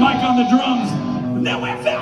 Mike on the drums. And then we're.